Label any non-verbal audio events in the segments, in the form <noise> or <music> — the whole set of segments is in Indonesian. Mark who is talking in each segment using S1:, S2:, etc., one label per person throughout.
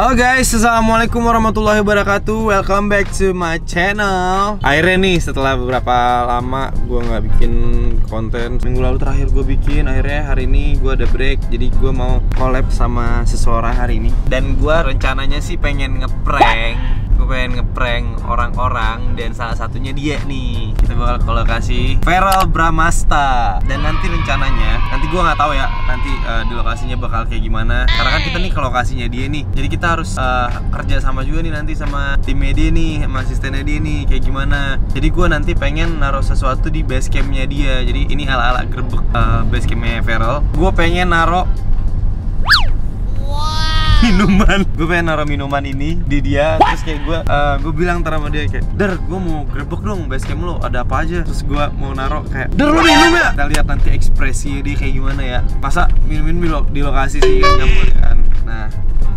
S1: Halo guys, assalamualaikum warahmatullahi wabarakatuh. Welcome back to my channel. Akhirnya nih setelah beberapa lama gue nggak bikin konten. Minggu lalu terakhir gue bikin. Akhirnya hari ini gue ada break. Jadi gue mau collab sama seseorang hari ini. Dan gue rencananya sih pengen ngeprank pengen ngeprank orang-orang dan salah satunya dia nih. Kita bakal ke lokasi Feral Bramasta. Dan nanti rencananya nanti gue nggak tahu ya nanti uh, di lokasinya bakal kayak gimana. Karena kan kita nih ke lokasinya dia nih. Jadi kita harus uh, kerja sama juga nih nanti sama tim media nih sama asistennya dia nih kayak gimana. Jadi gue nanti pengen naruh sesuatu di base campnya dia. Jadi ini ala-ala gerbek uh, base campnya Feral. Gue pengen naruh minuman. Gue pengen naruh minuman ini di dia. Terus kayak gue uh, gue bilang ntar sama dia kayak der gue mau grebek dong base camp lo ada apa aja. Terus gue mau naruh kayak der lo minum ya? Kita lihat nanti ekspresi dia kayak gimana ya. Masa minum minum di, lo di lokasi sih kan kan. Nah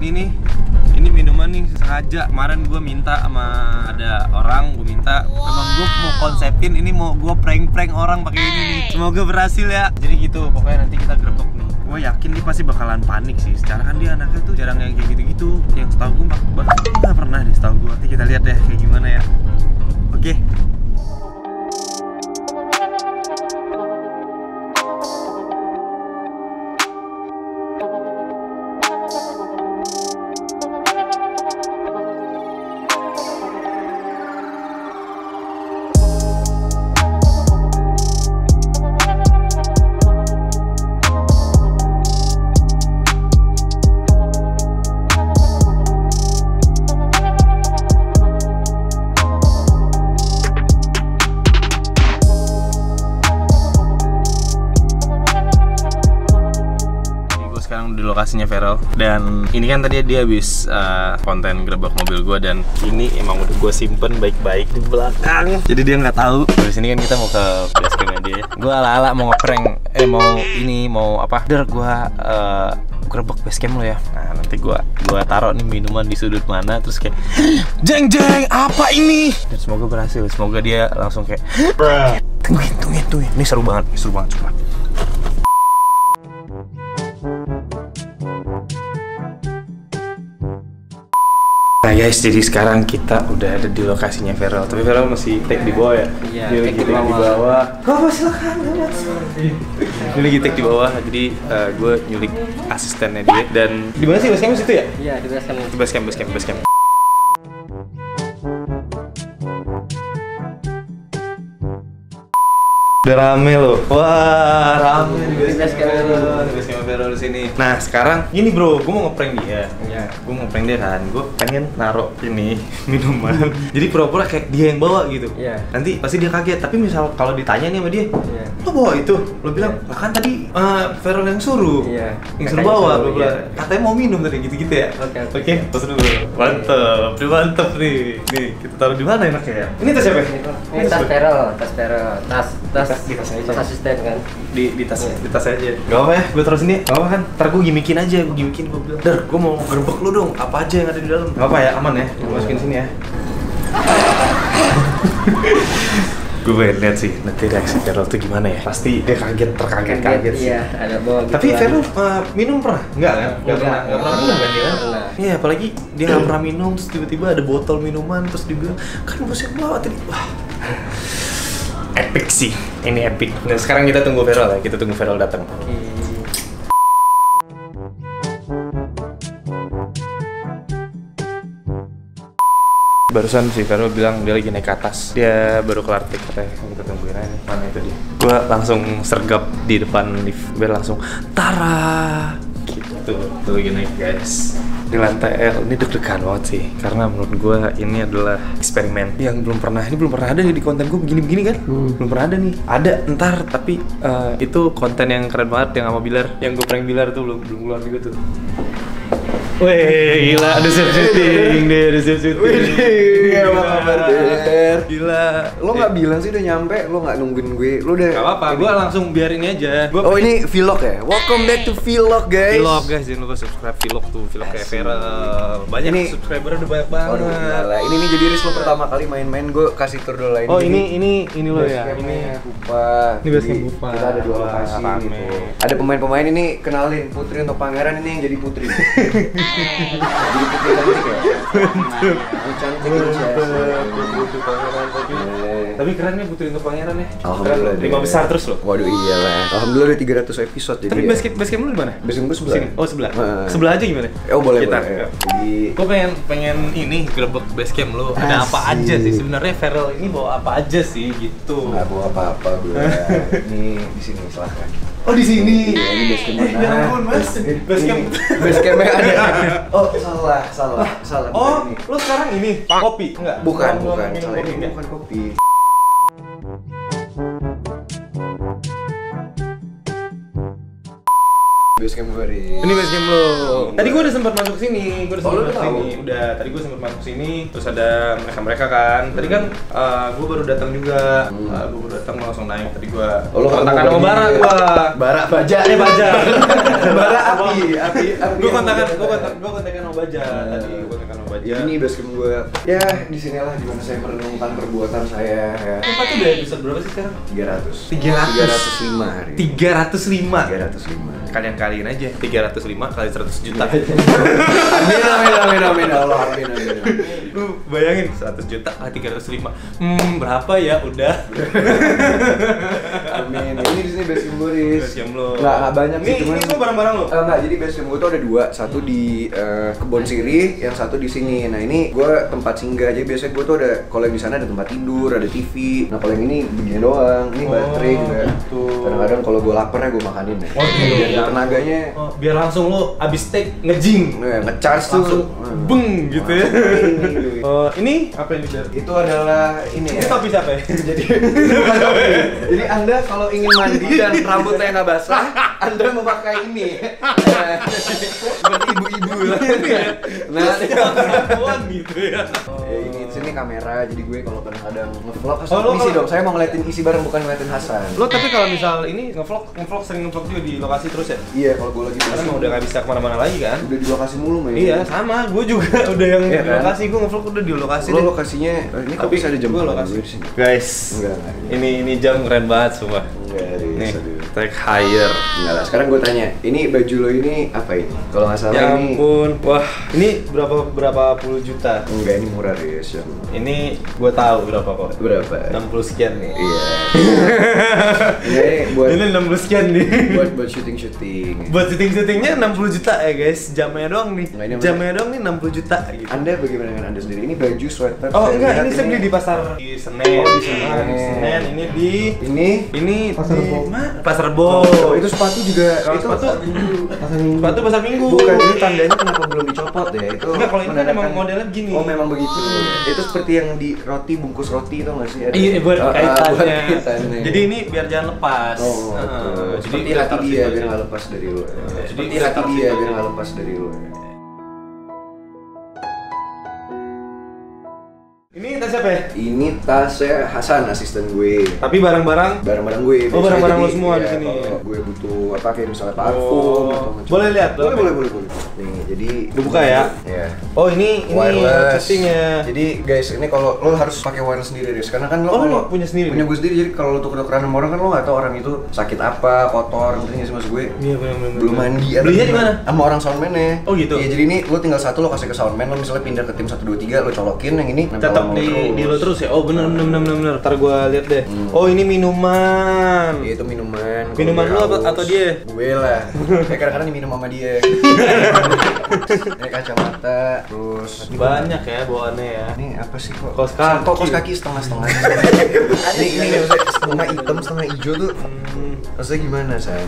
S1: ini nih. Ini minuman nih sengaja. Kemarin gue minta sama ada orang gue minta. Memang gue mau konsepin ini mau gue prank prank orang pakai ini nih. Semoga berhasil ya. Jadi gitu pokoknya nanti kita grebek nih. Gue yakin dia pasti bakalan panik sih. Secara kan dia anaknya tuh jarang yang kayak gitu-gitu. Yang setahu gue bahkan nggak pernah deh setahu gue nanti kita lihat deh kayak gimana ya. Oke. Jadi ini kan tadi dia habis uh, konten gerbek mobil gue dan ini emang udah gue simpen baik-baik di belakang. Jadi dia nggak tahu. Dari sini kan kita mau ke basecampnya dia gue ala-ala mau ngeprank eh mau ini mau apa? Der gue uh, gerbek basecamp lo ya. Nah nanti gue gua taruh nih minuman di sudut mana terus kayak <gasps> jeng jeng apa ini? Dan semoga berhasil. Semoga dia langsung kayak tungguin tungguin tungguin. Ini seru banget ini seru banget. sumpah Nah guys, jadi sekarang kita udah ada di lokasinya Feral Tapi Feral masih take di bawah ya?
S2: Iya,
S1: Dia
S2: take
S1: lagi
S2: di
S1: take di
S2: bawah.
S1: Kok apa silakan, Dia lagi take di bawah, jadi uh, gue nyulik asistennya dia Dan di mana sih basecamp situ ya?
S2: Iya, di base camp.
S1: Di basecamp, basecamp, basecamp Udah rame loh. Wah, rame di
S2: base camp
S1: Feral. Di sini. Nah, sekarang gini bro, gue mau ngeprank dia.
S2: Iya.
S1: Gue mau ngeprank dia kan. Gue pengen naruh ini <laughs> minuman. Jadi pura-pura kayak dia yang bawa gitu.
S2: Iya.
S1: Nanti pasti dia kaget. Tapi misal kalau ditanya nih sama dia,
S2: Iya.
S1: lo bawa itu? Lo bilang, lah kan tadi uh, Feral yang suruh.
S2: Iya.
S1: Yang suruh bawa, bla.
S2: iya.
S1: Katanya mau minum tadi gitu-gitu ya.
S2: Oke, oke.
S1: Tos dulu. Mantep, Ini mantep nih. Nih, kita taruh di mana enaknya ya? Ini tas siapa?
S2: Ini tas Vero, tas Vero, tas tas
S1: di tas aja.
S2: tas asisten kan.
S1: di di tas di tas aja gak apa ya gue taruh sini gak apa kan ntar gue gimikin aja gue gimikin gue bilang dar gue mau gerbek lu dong apa aja yang ada di dalam gak apa ya aman ya gue masukin sini ya <laughs> gue pengen lihat sih nanti reaksi Feral tuh gimana ya pasti dia kaget terkaget kaget sih
S2: Iya, ada bawa gitu.
S1: tapi Feral uh, minum pernah? Enggak kan? Enggak pernah, enggak pernah minum kan dia? Iya, apalagi dia nggak pernah minum terus tiba-tiba ada botol minuman terus dia bilang kan bosnya bawa tadi. Wah. Epic sih, ini epic. Nah sekarang kita tunggu Feral ya, kita tunggu Feral datang. Barusan si Vero bilang dia lagi naik ke atas. Dia baru kelar take katanya Kita tungguin aja. Mana itu dia? Gue langsung sergap di depan lift. Biar langsung Tara Tuh lagi naik guys. Di lantai L Ini deg-degan banget sih. Karena menurut gue ini adalah eksperimen. Yang belum pernah Ini belum pernah ada di konten gue begini-begini kan? Belum pernah ada nih. Ada ntar Tapi eh, itu konten yang keren banget Yang sama Bilar. Yang gue prank Bilar tuh belum belum keluar juga tuh Wih, gila ada self shooting deh, ada self shooting.
S3: Wih, apa kabar Der.
S1: Gila.
S3: Lo nggak bilang sih udah nyampe, lo nggak nungguin gue. Lo udah.
S1: Gak apa-apa, gue langsung biarin aja. Gua
S3: Oh ini vlog ya? Welcome back to vlog guys.
S1: vlog guys, jangan lupa subscribe vlog tuh, vlog kayak. Viral. Banyak
S3: Ini-
S1: subscriber udah banyak banget.
S3: Waduh, gila. Ini nih jadi Riz lo pertama kali main-main gue kasih tour dulu lah
S1: Oh ini ini ini lo ya, ini
S3: Pupa.
S1: Ini
S3: Jadi,
S1: Pupa.
S3: Kita ada dua lokasi
S1: rame.
S3: gitu. Ada pemain-pemain ini kenalin Putri untuk Pangeran ini yang jadi Putri. <laughs> cantik
S1: pangeran tapi
S3: Eh.
S1: tapi keren nih Putri untuk pangeran ya.
S3: Alhamdulillah.
S1: Keren, lima besar terus loh.
S3: Waduh iya lah. Alhamdulillah udah 300 episode jadi.
S1: Tapi
S3: ya.
S1: basket basket lu di mana?
S3: Basecamp gue sebelah.
S1: Sini. Oh sebelah. Sebelah aja gimana?
S3: Oh boleh
S1: Kita.
S3: boleh. Jadi
S1: Gue pengen pengen ini grebek basecamp lu. Ada apa aja sih sebenarnya Feral ini bawa apa aja sih gitu.
S3: bawa apa-apa gue. <laughs> Ini di sini silahkan.
S1: Oh di sini.
S3: Iya, ini basecamp
S1: Eh, ya ampun mas.
S3: Ada. Oh salah salah salah.
S1: Oh, lu sekarang ini kopi enggak?
S3: Bukan bukan salah ini bukan kopi. Basecamp gue Riz.
S1: Ini basecamp lo. Tadi gue udah sempat masuk sini, gue udah
S3: Oh,
S1: sempat masuk sini. Udah, tadi gue sempat masuk sini. Terus ada mereka mereka kan. Tadi kan gue baru datang juga.
S3: Hmm.
S1: gue baru datang langsung naik. Tadi gue
S3: Oh, lu
S1: kontakan sama Bara gue.
S3: Bara baja.
S1: Eh baja. <laughs>
S3: Bara api, api, api.
S1: Gue kontakan, gue kontak, gue kontakan sama baja. Tadi
S3: Ya, ini basecamp gue. Ya di sinilah di mana saya merenungkan perbuatan saya. Ya.
S1: Kita tuh udah episode berapa sih sekarang?
S3: 300
S1: 300.
S3: 305 hari
S1: 305
S3: 305
S1: Kalian kaliin aja 305 kali 100 juta <laughs>
S3: Amin amin amin amin Allah amin amin.
S1: Lu bayangin 100 juta kali 305 Hmm berapa ya udah
S3: Amin. Ini di sini basecamp gue.
S1: Basecamp lo.
S3: Nggak, nggak banyak sih
S1: Ini-
S3: cuman.
S1: ini semua barang-barang lo?
S3: Eh, nggak, jadi basecamp gue tuh ada dua. Satu di eh, kebon siri, yang satu di sini. Nah ini gue tempat singgah. Jadi biasanya gue tuh ada kalau yang di sana ada tempat tidur, ada TV. Nah kalau yang ini begini doang. Ini baterai
S1: Oh,
S3: juga.
S1: gitu.
S3: Kadang-kadang kalau gue lapar ya gue makanin ya.
S1: Oh, gitu.
S3: Biar ada tenaganya.
S1: Oh, biar langsung lo abis take ngejing
S3: Nah, ngecharge tuh.
S1: langsung
S3: Hmm.
S1: Beng gitu ya
S3: Ini. <laughs>
S1: Oh, ini apa ini?
S3: Itu adalah ini.
S1: Ini
S3: ya.
S1: topi siapa ya? <laughs>
S3: Jadi. Jadi Anda kalau ingin mandi dan rambutnya nggak basah, Anda memakai ini. <laughs> Nah, Seperti ibu-ibu lah. Nah,
S1: Perempuan gitu ya
S3: ya ini kamera. Jadi gue kalau kadang-kadang ngevlog,
S1: Oh, lo
S3: isi
S1: kalau-
S3: dong. Saya mau ngeliatin isi bareng bukan ngeliatin Hasan.
S1: Lo tapi kalau misal ini ngevlog, ngevlog sering ngevlog juga di lokasi terus ya?
S3: Iya, kalau gue lagi
S1: Karena udah gak bisa ke mana-mana lagi kan?
S3: udah di lokasi mulu, men.
S1: Iya, sama. Gue juga <laughs> udah yang
S3: Iya
S1: di
S3: kan?
S1: lokasi. Gue ngevlog udah di lokasi
S3: Lo
S1: deh.
S3: lokasinya, eh, ini kok
S1: Tapi
S3: bisa ada jam
S1: gue lokasi. Guys,
S3: Enggak,
S1: ini ini jam keren banget semua.
S3: Enggak,
S1: Nih, take higher.
S3: Enggak lah, sekarang gue tanya, ini baju lo ini apa ini? Kalau nggak salah
S1: Ya
S3: ini
S1: ampun, wah ini berapa berapa puluh juta?
S3: Enggak, ini murah Riz yang
S1: Ini gue tahu berapa kok.
S3: Berapa?
S1: 60 sekian nih. <laughs>
S3: Iya. ini buat
S1: Ini 60 sekian nih.
S3: buat buat syuting syuting.
S1: Buat syuting-syutingnya 60 juta ya guys, jamnya doang nih.
S3: Ini
S1: Jamnya doang nih 60 juta gitu.
S3: Anda bagaimana dengan anda sendiri? Ini baju sweater.
S1: Oh enggak, ini saya beli di pasar di Senen.
S3: Oh, di Senen.
S1: Di Senen. Ini di
S3: Ini
S1: ini
S3: Pasar
S1: di? Pasar Rebo.
S3: Oh, itu sepatu juga.
S1: Kalau
S3: itu
S1: sepatu
S3: pasar minggu.
S1: sepatu pasar Minggu.
S3: Bukan ini tandanya kenapa belum dicopot ya? Itu
S1: Enggak, kalau ini kan
S3: menandakan-
S1: emang modelnya begini.
S3: Oh, memang begitu. Itu seperti yang di roti bungkus roti itu nggak sih? Ada-
S1: Iya, buat
S3: Ah, ah,
S1: kaitannya.
S3: buat kaitannya.
S1: Jadi ini biar jangan lepas.
S3: Oh,
S1: Ah,
S3: betul.
S1: jadi
S3: Seperti
S1: kita
S3: hati
S1: taruh
S3: dia biar
S1: aja.
S3: nggak lepas dari.
S1: Jadi
S3: Seperti
S1: taruh
S3: dia biar
S1: aja.
S3: nggak lepas dari lo.
S1: Siapa ya?
S3: Ini tasnya Hasan asisten gue.
S1: Tapi barang-barang
S3: barang-barang gue.
S1: Oh, barang-barang lo semua di
S3: ya,
S1: sini.
S3: Kalau gue butuh apa kayak misalnya parfum
S1: Oh.
S3: atau macam.
S1: Boleh lihat?
S3: Boleh, boleh, boleh, boleh. Nih, jadi
S1: Lu buka ya?
S3: Ya.
S1: Oh, ini ini
S3: wireless.
S1: casingnya.
S3: Jadi guys, ini kalau lo harus pakai wireless sendiri guys, karena kan lo
S1: Oh, lo punya sendiri?
S3: Punya gue sendiri. Jadi kalau lo tuker-tukeran sama orang kan lo nggak tahu orang itu sakit apa, kotor, ngerti nggak sih maksud gue?
S1: Iya, benar-benar.
S3: belum mandi
S1: Belinya di mana?
S3: Sama orang soundman-nya.
S1: Oh, gitu?
S3: Iya, jadi ini lo tinggal satu lo kasih ke soundman, lo misalnya pindah ke tim 1 2 3 lo colokin yang ini
S1: Tetap
S3: lo
S1: di di lo terus ya. Oh, benar benar benar benar. benar. Ntar gua lihat deh.
S3: Hmm.
S1: Oh, ini minuman.
S3: Iya itu minuman.
S1: Minuman
S3: gue
S1: lu apa-
S3: haus,
S1: atau dia?
S3: Gue lah. Ya <laughs> kadang-kadang diminum sama dia. <laughs> Ini kacamata, terus
S1: Banyak ya bawaannya ya.
S3: Ini apa sih kok?
S1: Kaos kaki.
S3: Kok kaos kaki setengah-setengah. <laughs> ini ini maksudnya setengah hitam, setengah hijau tuh.
S1: Hmm.
S3: Maksudnya gimana, San?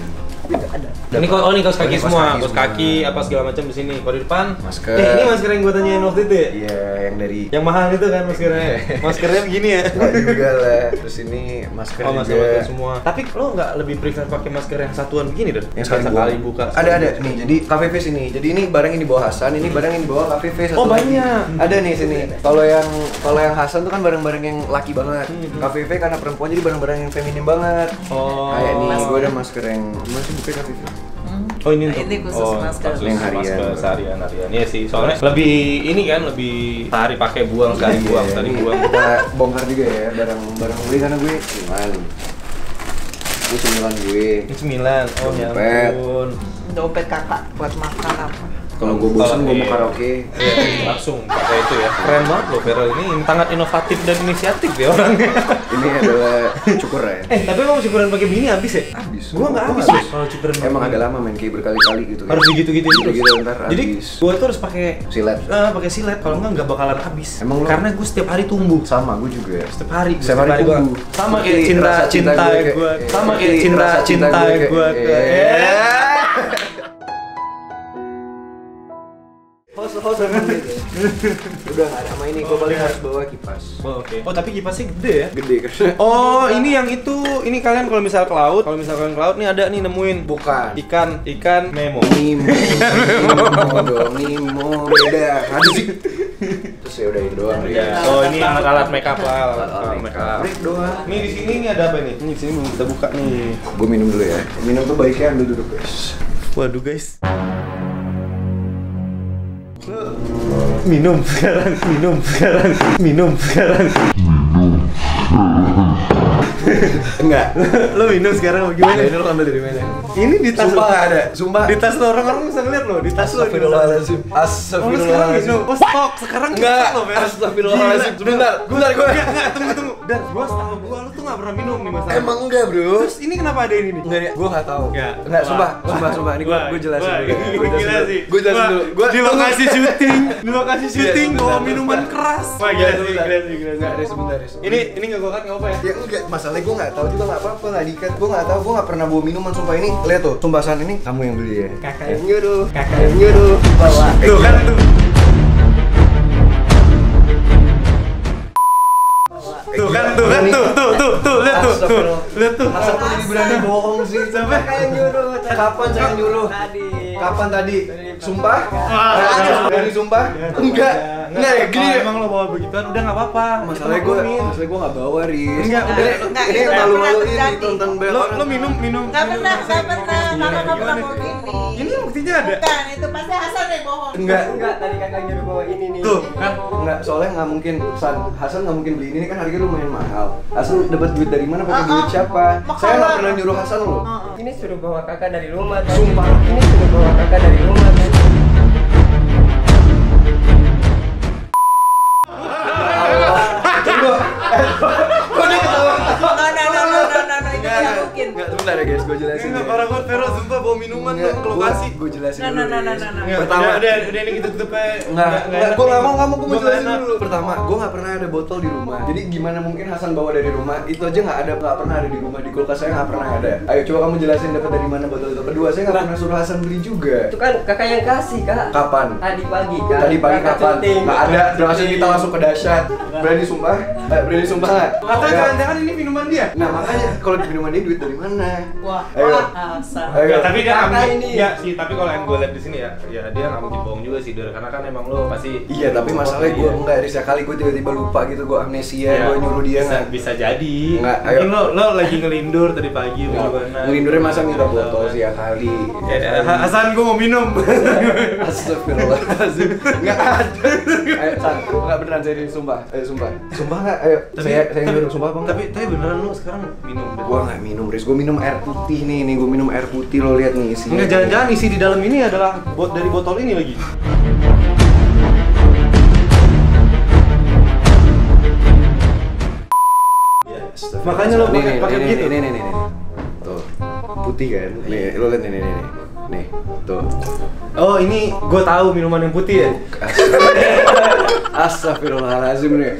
S2: Ada.
S1: Ini kok oh ini kaos kaki semua, kaos kaki apa segala macam di sini. Kalau di depan
S3: Masker.
S1: Eh, ini masker yang gua tanyain waktu itu ya?
S3: Iya, yang dari
S1: Yang mahal itu kan maskernya. Maskernya begini ya.
S3: Enggak juga lah. Terus ini masker
S1: Oh,
S3: juga.
S1: masker masker semua. Tapi lo nggak lebih prefer pakai masker yang satuan begini dan
S3: yang
S1: sekali,
S3: sekali, buka.
S1: buka.
S3: Ada ada nih. Jadi Cafe Face ini. Jadi ini barang yang dibawa Hasan, ini barang yang dibawa Cafe Face.
S1: Oh, banyak.
S3: Ada nih sini. Kalau yang kalau yang Hasan tuh kan barang-barang yang laki banget.
S1: Hmm.
S3: Cafe Face karena perempuan jadi barang-barang yang feminim banget.
S1: Oh.
S3: Kayak nih, gue ada masker yang masih Face.
S1: Oh ini untuk
S4: Ini khusus
S1: oh,
S4: masker.
S1: khusus
S3: Yang harian.
S1: masker seharian harian. Iya sih, soalnya lebih ini kan lebih sehari pakai buang sekali
S3: Iya,
S1: buang sekali
S3: ini
S1: buang.
S3: Kita bongkar juga ya barang barang gue karena gue cemilan. Ini cemilan gue.
S1: Ini sembilan. Oh ya
S3: Dompet.
S1: ampun.
S4: Dompet kakak buat makan apa?
S3: Kalau gue bosan gue mau karaoke.
S1: Iya, langsung pakai itu ya. Keren banget loh Feral ini sangat inovatif dan inisiatif ya orangnya.
S3: Ini adalah cukur ya.
S1: eh, tapi emang cukuran pakai bini habis ya?
S3: Habis.
S1: Gua nggak habis kalau cukuran.
S3: Emang agak lama main kayak berkali-kali gitu.
S1: harus digitu-gitu
S3: Gitu gitu ntar
S1: Jadi gua tuh harus pakai
S3: Silet.
S1: Ah, pakai silet kalau enggak nggak bakalan habis.
S3: Emang
S1: Karena gue setiap hari tumbuh.
S3: sama gue juga.
S1: Setiap hari,
S3: Setiap hari
S1: gua-
S3: tumbuh.
S1: Sama kayak cinta
S3: rasa
S1: cinta,
S3: gue kayak-
S1: gue,
S3: eh,
S1: sama kayak cinta
S3: cinta gue
S1: Host
S3: gitu. Udah nggak ada sama ini, gue paling harus bawa kipas.
S1: Oh, oke. Oh, tapi kipasnya gede ya?
S3: Gede kan?
S1: Oh, ini yang itu. Ini kalian kalau misal ke laut, kalau misal kalian ke laut nih ada nih nemuin
S3: Bukan.
S1: ikan, ikan Nemo.
S3: Nemo, Nemo dong, Nemo beda. Sih. Terus ya udah itu doang.
S1: Ya. Oh, ini alat-alat make up lah, alat-alat make up.
S3: Break doang.
S1: Nih di sini nih ada apa nih? Nih di sini belum kita buka nih.
S3: Gue minum dulu ya. Minum tuh baiknya ambil duduk guys.
S1: Waduh guys. Minum sekarang, minum sekarang, minum sekarang.
S3: Enggak.
S1: Lo minum sekarang bagaimana?
S3: Ini lo ambil dari mana?
S1: Ini di tas
S3: Sumpah nggak ada. Sumpah.
S1: Di tas lo orang-orang bisa ngeliat lo, di tas lo.
S3: Astagfirullahaladzim.
S1: Oh, lo sekarang
S3: Astagfirullahaladzim.
S1: minum. Oh, stok sekarang
S3: Enggak. Astagfirullahaladzim. Sebentar. Bentar gue.
S1: Enggak, tunggu, tunggu. Dan gua setahu gua lu tuh nggak pernah minum nih masalah.
S3: Emang enggak bro.
S1: Terus ini kenapa ada ini nih?
S3: Enggak ya, gue nggak tahu.
S1: Enggak.
S3: Enggak, sumpah, sumpah, sumpah. Ini gue gue jelasin dulu. Gue
S1: Gila
S3: jelasin. Gue jelasin dulu. Gue
S1: di lokasi syuting, di lokasi syuting bawa minuman keras. Wah, gila sih, gila sih, gila
S3: Enggak,
S1: sih.
S3: ada sebentar.
S1: Ini ini nggak gua cut nggak apa ya?
S3: Ya enggak, masalahnya gue nggak tahu juga nggak apa-apa nggak dikat. Gue nggak tahu, gue nggak pernah bawa minuman sumpah ini. Lihat tuh, tumbasan ini kamu yang beli ya.
S4: Kakak
S3: yang nyuruh, kakak yang nyuruh.
S4: bawa.
S1: Tuh kan. Tuh tuh lihat tuh.
S3: Masa tuh jadi berani bohong sih?
S1: Sampai-
S3: Kakak yang nyuruh. Kapan saya nyuruh?
S4: Tadi.
S3: Kapan tadi? Sumpah?
S1: Ah,
S3: Ada
S1: enggak.
S3: dari sumpah? Enggak. Enggak ya, gini
S1: emang lo bawa begituan udah nggak apa-apa.
S3: Masalahnya gue, masalahnya gue nggak bawa Riz.
S1: Enggak,
S3: Ini-
S1: udah.
S4: Enggak,
S3: ini malu-maluin
S4: pernah terjadi.
S3: ditonton banyak
S1: lo minum minum.
S4: Nggak
S1: minum
S4: pernah,
S1: rasa
S4: nggak
S1: ini.
S4: pernah.
S1: Gimana,
S4: Kakak nggak pernah mau gini.
S1: Ini buktinya ada.
S4: Bukan, itu pasti Hasan yang bohong.
S3: Enggak.
S2: Enggak, tadi kakak nyuruh bawa ini nih.
S1: Tuh kan.
S3: Enggak, soalnya nggak mungkin San, Hasan nggak mungkin beli ini ini kan harganya lumayan mahal. Hasan dapat duit dari mana? Pakai
S4: Ah,
S3: duit
S4: ah.
S3: siapa?
S4: Makanan.
S3: Saya nggak pernah nyuruh Hasan loh.
S4: Heeh.
S2: Ini suruh bawa kakak dari rumah tadi.
S3: Sumpah.
S2: Ini suruh bawa kakak dari rumah tadi.
S3: Tunggu. <laughs> Enggak, sebentar ya guys, gue jelasin.
S1: Enggak parah banget Vero, sumpah bawa minuman dong ke lokasi.
S3: Gue jelasin dulu.
S4: no,
S3: Riz.
S4: no, no.
S1: Enggak,
S3: Pertama,
S1: udah, udah, ini kita tutup aja.
S3: Enggak, enggak, gue nggak mau, nggak mau, gue mau jelasin dulu. Pertama, gue nggak pernah ada botol di rumah. Jadi gimana mungkin Hasan bawa dari rumah? Itu aja nggak ada, nggak pernah ada di rumah. Di kulkas saya nggak pernah ada. Ayo coba kamu jelasin dapat dari mana botol itu. Kedua, saya nggak pernah suruh Hasan beli juga.
S2: Itu kan kakak yang kasih, Kak.
S3: Kapan?
S2: Tadi pagi, Kak.
S3: Tadi pagi kapan?
S2: syuting.
S3: Nggak ada. Langsung kita langsung ke dahsyat. Berani sumpah? Berani sumpah nggak?
S1: Atau jangan-jangan ini minuman dia?
S3: Nah makanya kalau di minuman dia duit dari mana?
S4: Wah,
S3: Ayo.
S4: wah, Hasan.
S3: Ayo.
S1: Ya, tapi dia
S2: Kakak
S1: mungkin,
S2: ini.
S1: ya sih, tapi kalau yang gue lihat di sini ya, ya dia nggak mungkin bohong juga sih, Dar. karena kan emang lo pasti.
S3: Iya tapi masalahnya gue enggak Riz kali gue tiba-tiba lupa gitu gue amnesia
S1: Ya,
S3: gue nyuruh dia
S1: bisa,
S3: nggak
S1: bisa jadi.
S3: Nggak, ayo.
S1: Mungkin lo lo lagi ngelindur tadi pagi
S3: Nggak,
S1: gimana?
S3: ngelindurnya masa minta botol
S1: kan.
S3: sih ya kali
S1: Ya, ya, Hasan gue mau minum. <laughs>
S3: Astagfirullahaladzim Nggak ada Ayo San, nggak beneran serius sumpah Ayo sumpah Sumpah nggak? Ayo saya, saya nyuruh sumpah apa
S1: tapi tapi beneran lo sekarang minum.
S3: Gue nggak minum Riz, gue minum air putih nih Nih gue minum air putih lo lihat nih isinya
S1: Enggak jangan-jangan isi di dalam ini adalah bot dari botol ini lagi.
S3: Astagfirullah.
S1: Makanya lo pakai- pakai
S3: nih,
S1: begitu?
S3: Nih nih nih nih Tuh Putih kan? Nih lo lihat nih nih nih nih tuh
S1: Oh ini gue tahu minuman yang putih ya.
S3: Astagfirullahaladzim nih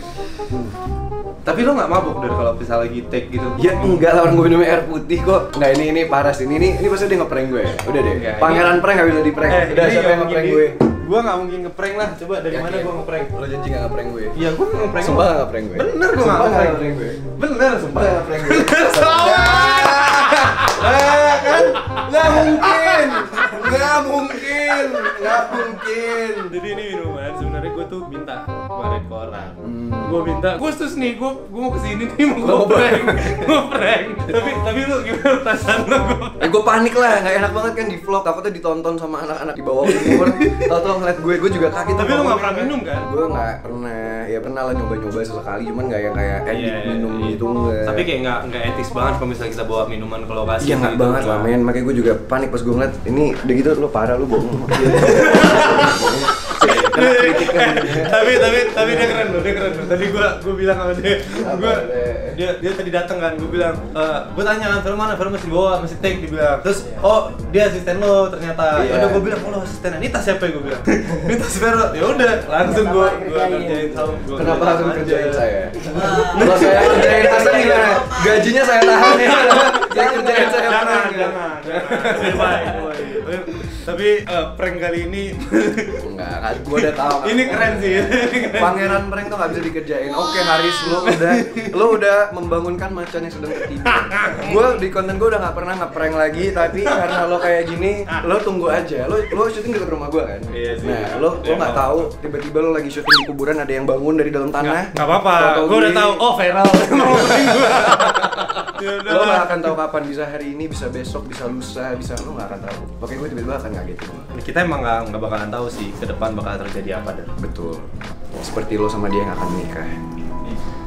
S1: Tapi lo nggak mabuk dari kalau bisa lagi take gitu?
S3: Ya enggak lah orang gue minum air putih kok. Enggak ini ini parah sih. Ini ini, ini pasti dia ngeprank gue. Udah deh.
S1: Enggak,
S3: Pangeran prank gak bisa di prank.
S1: Eh,
S3: Udah
S1: ini
S3: siapa yang ngeprank gue?
S1: Gua nggak mungkin ngeprank lah. Coba dari mana gua ngeprank?
S3: Lo janji gak ngeprank gue?
S1: Iya, gua nggak ngeprank.
S3: Sumpah gak ngeprank gue?
S1: Bener nggak
S3: nggak
S1: ngeprank.
S3: gue?
S1: Bener, sumpah.
S3: Sumpah ngeprank gue.
S1: Eh, kan?
S3: Nggak mungkin, nggak mungkin, nggak mungkin.
S1: Jadi ini minuman sebenarnya gue tuh minta kemarin ke orang.
S3: Hmm.
S1: Gue minta, Gustus nih, gue gue mau ke sini nih mau
S3: Lo mau
S1: ngeprank, ngeprank. Tapi tapi lu gimana perasaan lu?
S3: Eh gue panik lah, nggak enak banget kan di vlog. Takutnya ditonton sama anak-anak di bawah umur. Tahu-tahu ngeliat gue, gue juga kaget.
S1: Tapi lu nggak pernah minum kan?
S3: Gue nggak pernah, ya pernah lah nyoba-nyoba sesekali, cuman nggak yang kayak edit
S1: Iya,
S3: minum
S1: iya.
S3: gitu enggak.
S1: Tapi kayak nggak nggak etis banget kalau misalnya kita bawa minuman ke lokasi.
S3: Iya nggak
S1: gitu.
S3: banget lah men, makanya gue juga panik pas gue ngeliat ini udah gitu lo parah lu bohong. <laughs> Kritik kan.
S1: tapi tapi tapi dia keren loh, dia keren loh. Tadi gua gua bilang sama dia, gua dia dia tadi datang kan, gua bilang, eh gua tanya kan film mana, film masih dibawa, masih take dia bilang. Terus oh dia asisten lo ternyata.
S3: Iya.
S1: Ya udah gua bilang, oh lo asisten. Ini tas siapa ya gua bilang? <laughs> Ini tas Vero. Ya udah, langsung gua gua kerjain sama gua.
S3: Kenapa langsung
S1: aja.
S3: kerjain saya? <laughs> Kalau saya kerjain Hasan gimana? Gajinya saya tahan ya. <laughs> Saya kerjain saya
S1: jangan, jangan, jangan. Tapi- eh, prank kali ini
S3: Enggak, kan gue udah tahu.
S1: ini keren sih.
S3: Pangeran prank tuh gak bisa dikerjain. Oke Haris, lo udah lo udah membangunkan macan yang sedang tertidur. Gue di konten gue udah gak pernah ngeprank lagi, tapi karena lo kayak gini, lo tunggu aja. Lo lo syuting dekat rumah gue kan.
S1: Iya sih.
S3: Nah, lo lo
S1: Iya,
S3: nggak tahu tiba-tiba lo lagi syuting di kuburan ada yang bangun dari dalam tanah.
S1: Nggak apa-apa, gue udah tahu. Oh viral, mau <laughs>
S3: Lo gak akan tahu kapan bisa hari ini, bisa besok, bisa lusa, bisa lo gak akan tahu. Oke, gue tiba-tiba akan ngagetin lo.
S1: Kita emang nggak nggak bakalan tahu sih ke depan bakal terjadi apa dan.
S3: Betul. Seperti lo sama dia yang akan menikah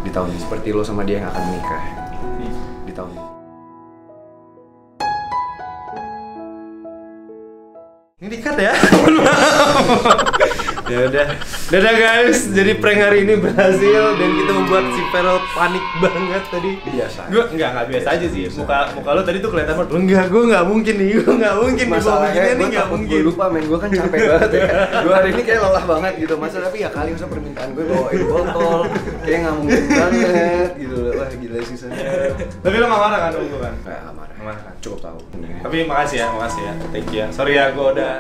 S3: di tahun ini. Seperti lo sama dia yang akan menikah di tahun ini.
S1: Ini dikat ya. <laughs> ya udah, dadah guys. Jadi prank hari ini berhasil dan kita membuat si Perel panik banget tadi.
S3: Biasa.
S1: Gue enggak enggak biasa aja sih.
S3: Biasa.
S1: Muka muka lo tadi tuh kelihatan banget. Enggak, gue nggak mungkin nih. Gue nggak mungkin. Gua
S3: Masalahnya gue
S1: nggak mungkin.
S3: gue lupa men, gue kan capek banget ya Gue hari ini kayak lelah banget gitu Masa tapi ya kali masa permintaan gue bawain botol Kayak nggak mungkin banget gitu Wah gila sih sana
S1: Tapi lo nggak marah kan gue kan?
S3: Nggak nggak marah,
S1: Nggak marah kan?
S3: cukup tahu
S1: Tapi makasih ya, makasih ya. Thank you ya. Sorry ya, gue udah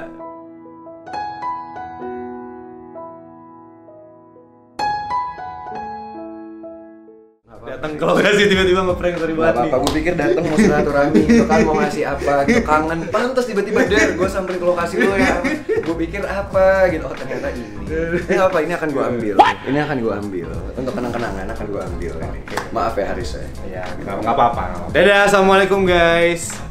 S1: datang ke lokasi tiba-tiba ngeprank sorry banget nih.
S3: apa-apa, gue pikir dateng mau silaturahmi. <laughs> Itu kan mau ngasih apa, gitu kangen. Pantes tiba-tiba der, gue samperin ke lokasi lo ya. Gue pikir apa gitu, oh ternyata ini. Ini nggak apa, ini akan gue ambil. Ini akan gue ambil, untuk kenang-kenangan akan gue ambil. Ini Maaf ya Haris ya.
S1: Ya, nggak nggak apa-apa. nggak apa-apa. Dadah, assalamualaikum guys.